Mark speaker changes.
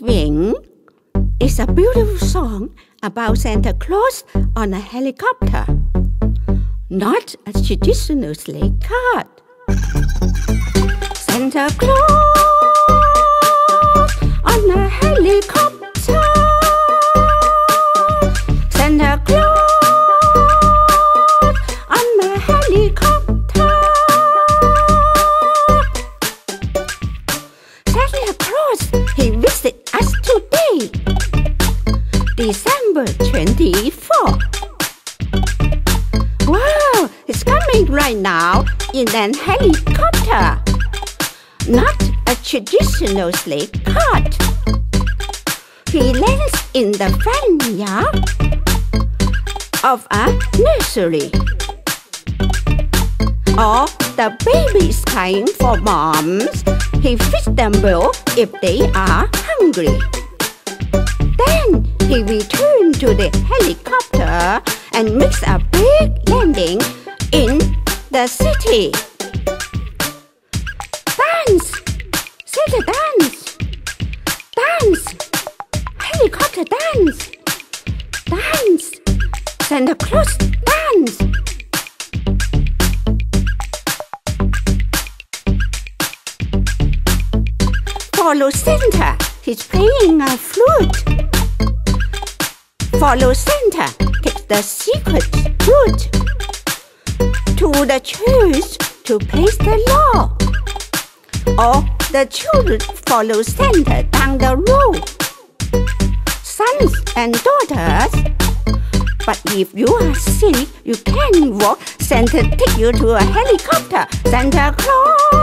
Speaker 1: Wing is a beautiful song about Santa Claus on a helicopter, not a traditional sleigh. Santa Claus right now in an helicopter, not a traditional sleigh cart. He lands in the front yard of a nursery. Or the babies crying for moms. He feeds them well if they are hungry. Then he returns to the helicopter and makes a big landing in the city. Dance! Santa dance! Dance! Helicopter dance! Dance! Santa Claus dance! Follow Santa, he's playing a flute. Follow Santa, take the secret route to the church to place the law. Or the children follow Santa down the road. Sons and daughters. But if you are sick, you can walk. Santa take you to a helicopter. Santa Claus